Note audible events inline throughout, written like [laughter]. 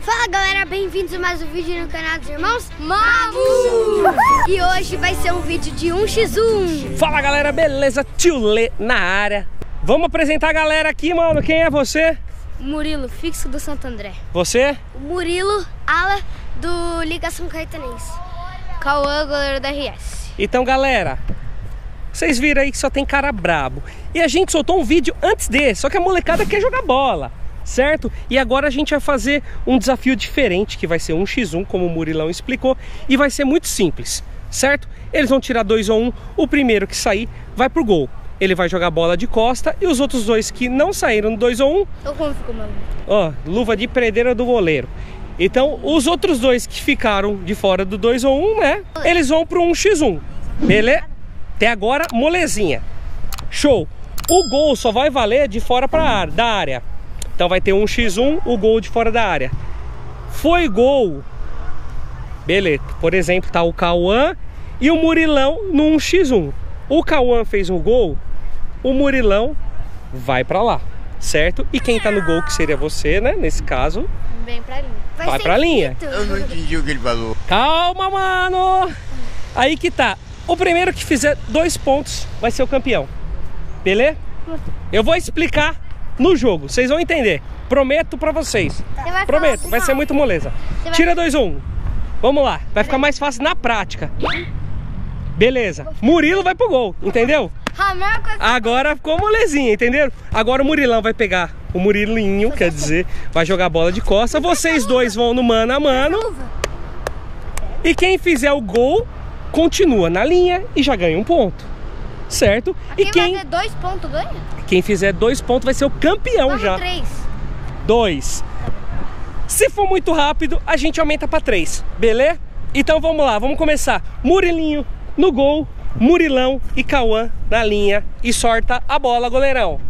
Fala galera, bem-vindos a mais um vídeo no canal dos Irmãos Mamu! E hoje vai ser um vídeo de 1x1 Fala galera, beleza? Tio Lê na área Vamos apresentar a galera aqui, mano Quem é você? Murilo, fixo do Santo André Você? Murilo, ala do Ligação Caetanense Cauã, goleiro da RS Então galera, vocês viram aí que só tem cara brabo E a gente soltou um vídeo antes desse Só que a molecada quer jogar bola certo? E agora a gente vai fazer um desafio diferente, que vai ser um x1, como o Murilão explicou, e vai ser muito simples, certo? Eles vão tirar dois ou um, o primeiro que sair vai pro gol. Ele vai jogar bola de costa e os outros dois que não saíram 2 ou 1, um, Eu como ficou maluco? ó, luva de prendeira do goleiro. Então, os outros dois que ficaram de fora do 2 ou 1, um, né? Eles vão pro 1x1. Beleza? Até agora, molezinha. Show. O gol só vai valer de fora para área, da área. Então vai ter um x1, o gol de fora da área. Foi gol. Beleza. Por exemplo, tá o Cauã e o Murilão no 1x1. O Cauã fez um gol, o Murilão vai para lá, certo? E quem tá no gol, que seria você, né? Nesse caso, Bem pra linha Vai ser pra linha. Eu não entendi o que ele falou. Calma, mano! Aí que tá. O primeiro que fizer dois pontos vai ser o campeão. Beleza? Eu vou explicar no jogo, vocês vão entender. Prometo pra vocês. Você vai Prometo, falar vai assim, ser muito moleza. vai- Tira dois um. Vamos lá, vai ficar mais fácil na prática. Beleza. Murilo vai pro gol, entendeu? Agora ficou molezinha, entenderam? Agora o Murilão vai pegar o Murilinho, quer dizer, vai jogar bola de costa. Vocês dois vão no mano a mano. E quem fizer o gol continua na linha e já ganha um ponto. Certo? E Quem quem, vai ter dois pontos ganha? quem fizer dois pontos vai ser o campeão Vamos já. três. Dois. Se for muito rápido, a gente aumenta para três. Beleza? Então vamos lá, vamos começar. Murilinho no gol, Murilão e Cauã na linha e sorta a bola, goleirão.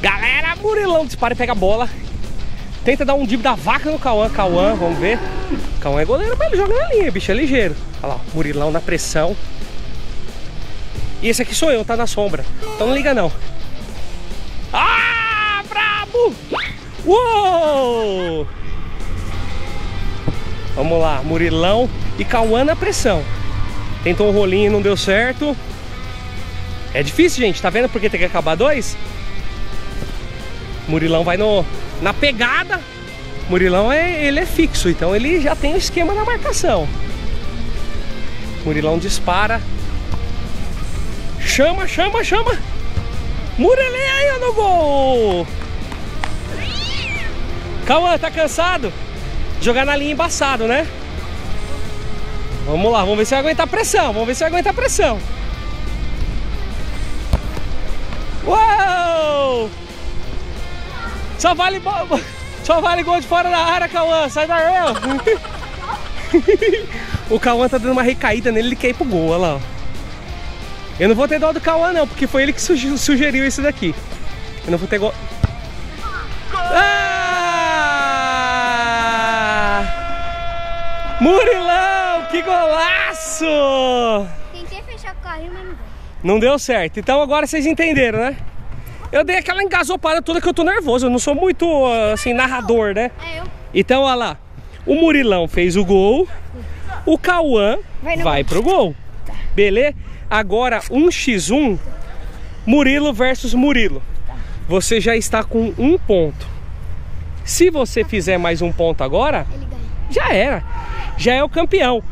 Galera, Murilão dispara e pega a bola. Tenta dar um dib da vaca no Cauã. Cauã, vamos ver. Cauã é goleiro, mas ele joga na linha, bicho, é ligeiro. Olha lá, Murilão na pressão. E esse aqui sou eu, tá na sombra. Então não liga não. Ah, brabo! Uou! Vamos lá, Murilão e Cauã na pressão. Tentou um rolinho, não deu certo. É difícil, gente. Tá vendo porque tem que acabar dois? Murilão vai no, na pegada. Murilão é, ele é fixo, então ele já tem o esquema na marcação. Murilão dispara. Chama, chama, chama. Aí no gol. Cauã, tá cansado? Jogar na linha embaçado, né? Vamos lá, vamos ver se vai aguentar a pressão. Vamos ver se vai aguentar a pressão. Uou! Só vale, [laughs] só vale gol de fora da área, Cauã. Sai da eu. [laughs] o Cauã tá dando uma recaída nele, ele quer ir pro gol, olha lá. ó. Eu não vou ter dó do Cauã não, porque foi ele que suge- sugeriu isso daqui. Eu não vou ter gol. Ah! Murilão, que golaço! Tentei fechar o carrinho, mas não deu. Não deu certo. Então agora vocês entenderam, né? Eu dei aquela engasopada toda que eu tô nervoso. Eu não sou muito, assim, narrador, né? É eu. Então, olha lá. O Murilão fez o gol. O Cauã Vai vai, pro gol. Beleza? Agora, 1x1. Murilo versus Murilo. Você já está com um ponto. Se você fizer mais um ponto agora, já era. Já é o campeão.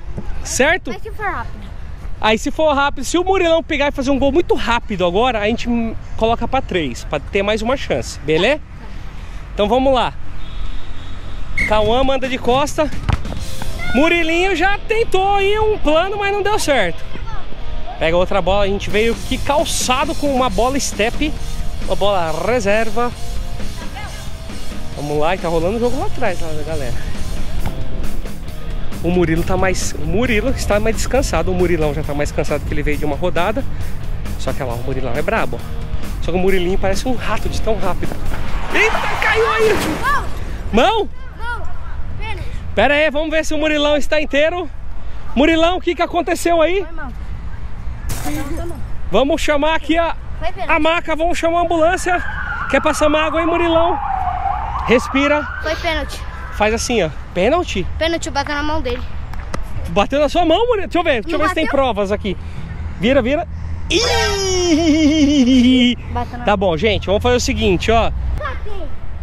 Certo? Mas se for rápido. Aí se for rápido, se o Murilão pegar e fazer um gol muito rápido agora, a gente coloca pra três, pra ter mais uma chance, beleza? Então vamos lá. Cauã manda de costa. Murilinho já tentou aí um plano, mas não deu certo. Pega outra bola, a gente veio aqui calçado com uma bola step, uma bola reserva. Vamos lá, e tá rolando o jogo lá atrás, lá, galera. O Murilo tá mais. O Murilo está mais descansado. O Murilão já tá mais cansado que ele veio de uma rodada. Só que olha lá, o Murilão é brabo. Só que o Murilinho parece um rato de tão rápido. Eita, caiu aí! Mão? Pera aí, vamos ver se o Murilão está inteiro. Murilão, o que, que aconteceu aí? Vamos chamar aqui a, a maca, vamos chamar a ambulância. Quer passar uma água aí, Murilão? Respira. Foi pênalti. Faz assim, ó. Pênalti. Pênalti bateu na mão dele. Bateu na sua mão, Murilo. Deixa eu ver. Deixa eu ver se tem provas aqui. Vira, vira. Na Tá bom, gente. Vamos fazer o seguinte, ó.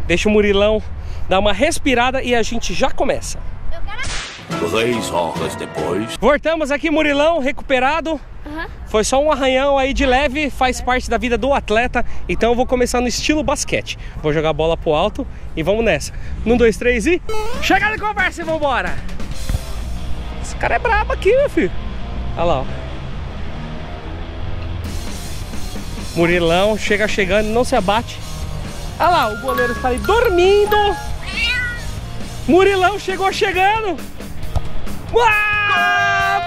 Deixa o Murilão dar uma respirada e a gente já começa. Três horas depois. Voltamos aqui, Murilão, recuperado. Aham. Foi só um arranhão aí de leve, faz parte da vida do atleta. Então eu vou começar no estilo basquete. Vou jogar a bola pro alto e vamos nessa. Um, dois, três e. Chega de conversa e vambora! Esse cara é brabo aqui, meu filho. Olha lá, ó. Murilão chega chegando, não se abate. Olha lá, o goleiro está ali dormindo. Murilão chegou chegando. Uau!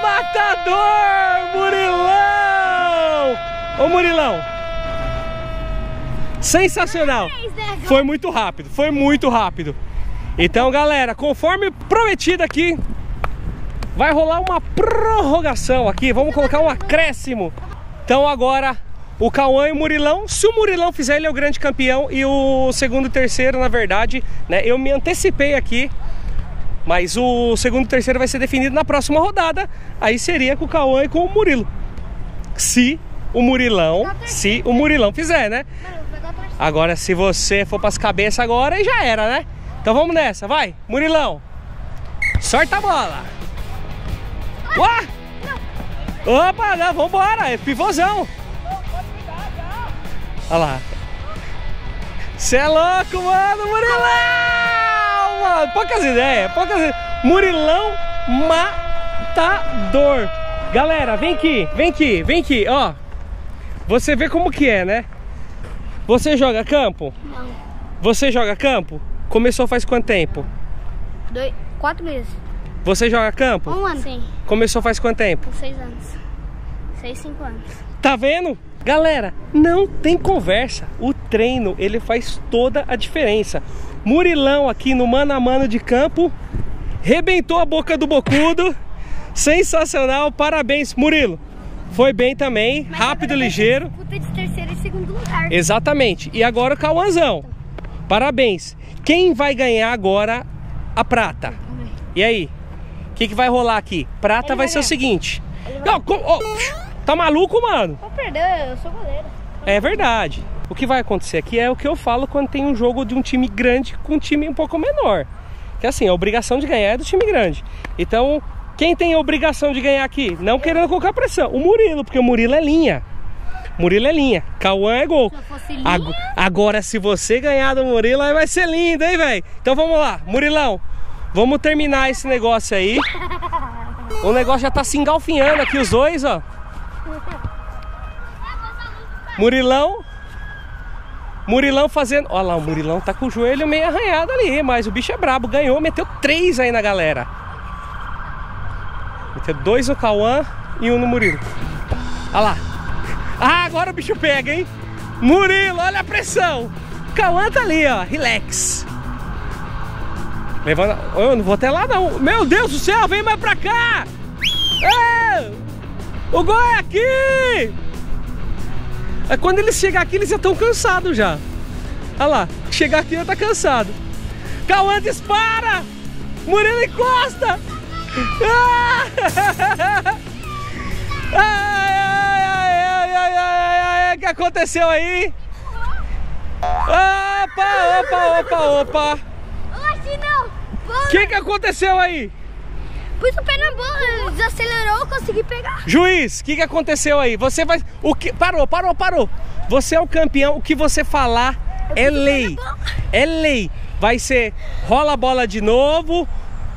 Matador! Murilão! Ô Murilão! Sensacional! Foi muito rápido, foi muito rápido. Então, galera, conforme prometido aqui, vai rolar uma prorrogação aqui. Vamos colocar um acréscimo. Então, agora, o Cauã e o Murilão. Se o Murilão fizer, ele é o grande campeão. E o segundo e terceiro, na verdade, né? Eu me antecipei aqui. Mas o segundo e terceiro vai ser definido na próxima rodada. Aí seria com o Cauã e com o Murilo. Se o Murilão, se o Murilão fizer, né? Agora, se você for para as cabeças agora, aí já era, né? Então vamos nessa, vai, Murilão. Sorta a bola. Uá! Opa, não, vambora, é pivôzão. Olha lá. Você é louco, mano, Murilão! Mano, poucas ideias, poucas ideias. Murilão matador. Galera, vem aqui, vem aqui, vem aqui, ó. Você vê como que é, né? Você joga campo? Não. Você joga campo? Começou faz quanto tempo? Dois, quatro meses. Você joga campo? Um ano. Sim. Começou faz quanto tempo? Com seis anos. Seis, cinco anos. Tá vendo? Galera, não tem conversa. O treino, ele faz toda a diferença. Murilão aqui no mano a mano de campo, rebentou a boca do bocudo. Sensacional, parabéns, Murilo. Foi bem também, rápido, ligeiro. Disputa de terceiro e segundo lugar. Exatamente. E agora o Cauãzão. Parabéns. Quem vai ganhar agora a prata? E aí? O que, que vai rolar aqui? Prata vai, vai ser o ganhar. seguinte. Não, co- ó, tá maluco, mano? Vou perder, eu sou goleiro. É verdade. O que vai acontecer aqui é o que eu falo quando tem um jogo de um time grande com um time um pouco menor. Que assim, a obrigação de ganhar é do time grande. Então, quem tem a obrigação de ganhar aqui? Não querendo colocar pressão. O Murilo, porque o Murilo é linha. Murilo é linha. Cauã é gol. Se eu fosse linha, Ago- Agora, se você ganhar do Murilo, aí vai ser lindo, hein, velho? Então vamos lá, Murilão. Vamos terminar esse negócio aí. [laughs] O negócio já tá se engalfinhando aqui, os dois, ó. Murilão. Murilão fazendo. Olha lá, o Murilão tá com o joelho meio arranhado ali, mas o bicho é brabo. Ganhou, meteu três aí na galera. Meteu dois no Cauã e um no Murilo. Olha lá. Ah, agora o bicho pega, hein? Murilo, olha a pressão. Cauã tá ali, ó. Relax. Levanta. Ô, Eu não vou até lá, não. Meu Deus do céu, vem mais pra cá. É! O gol é aqui! É quando eles chegam aqui, eles já estão cansados já. Olha lá, chegar aqui já tá cansado. Cauã dispara! Murilo encosta! Ah! [laughs] Ai, ai, ai, ai, ai, ai, ai, o que aconteceu aí? Opa, opa, opa, opa! Não! O que, que aconteceu aí? Pus o pé na bola, desacelerou, consegui pegar. Juiz, o que, que aconteceu aí? Você vai. O que. Parou, parou, parou. Você é o campeão, o que você falar é lei. É lei. Vai ser rola a bola de novo,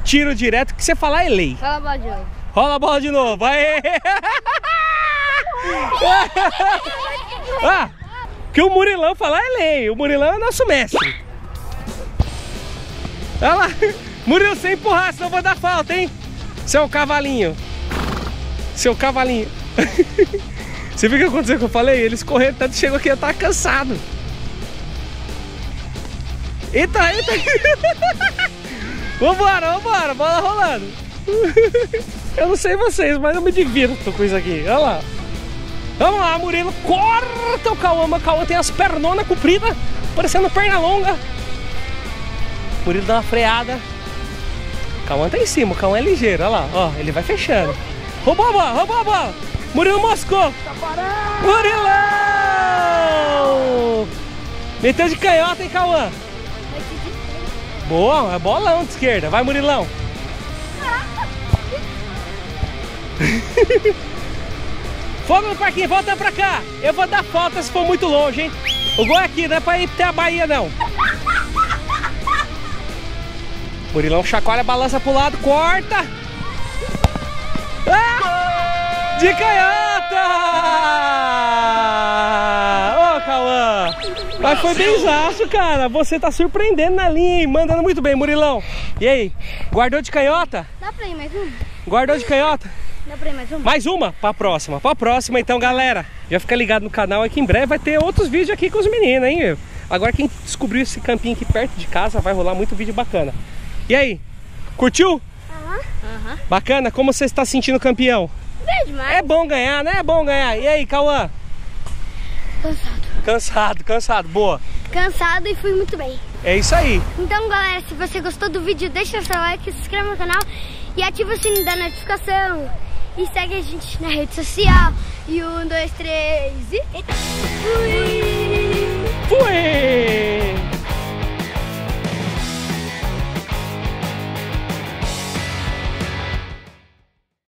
tiro direto, o que você falar é lei. Fala a bola de novo. Rola a bola de novo, vai! [laughs] ah, que o Murilão falar é lei. O Murilão é nosso mestre. Olha lá, [laughs] Murilo, sem empurrar, senão eu vou dar falta, hein? Seu cavalinho. Seu cavalinho. [laughs] Você viu o que aconteceu que eu falei? Eles correram tanto, chegou aqui, eu tava cansado. Eita, eita. [laughs] Vambora, vambora, bola rolando. [laughs] Eu não sei vocês, mas eu me divirto com isso aqui. Olha lá. Vamos lá, Murilo. Corta o Cauã. O Cauã tem as pernonas compridas, parecendo perna longa. Murilo dá uma freada. Cauã tá em cima, o Cauã é ligeiro, olha lá, ó, ele vai fechando. Roubou a bola, roubou a bola. Murilo moscou. Murilão! Meteu de canhota, hein, Cauã? Boa, é bolão de esquerda. Vai, Murilão. [laughs] Fogo no parquinho, volta pra cá. Eu vou dar falta se for muito longe, hein? O gol é aqui, não é pra ir até a Bahia, não. Murilão chacoalha, balança pro lado, corta. Ah! De canhota! Ô, Cauã! Mas foi bem zaço, cara. Você tá surpreendendo na linha, hein? Mandando muito bem, Murilão. E aí, guardou de canhota? Dá pra ir mais um? Guardou de canhota? Dá pra ir mais um? Mais uma pra próxima. Pra próxima, então, galera. Já fica ligado no canal aqui em breve. Vai ter outros vídeos aqui com os meninos, hein, meu? Agora, quem descobriu esse campinho aqui perto de casa, vai rolar muito vídeo bacana. E aí, curtiu? Aham. Bacana? Como você está sentindo campeão? Bem demais. É bom ganhar, né? É bom ganhar. E aí, Cauã? Cansado. Cansado, cansado. Boa. Cansado e fui muito bem. É isso aí. Então, galera, se você gostou do vídeo, deixa seu like, se inscreve no canal e ativa o sininho da notificação. E segue a gente na rede social. E um, dois, três e... Fui!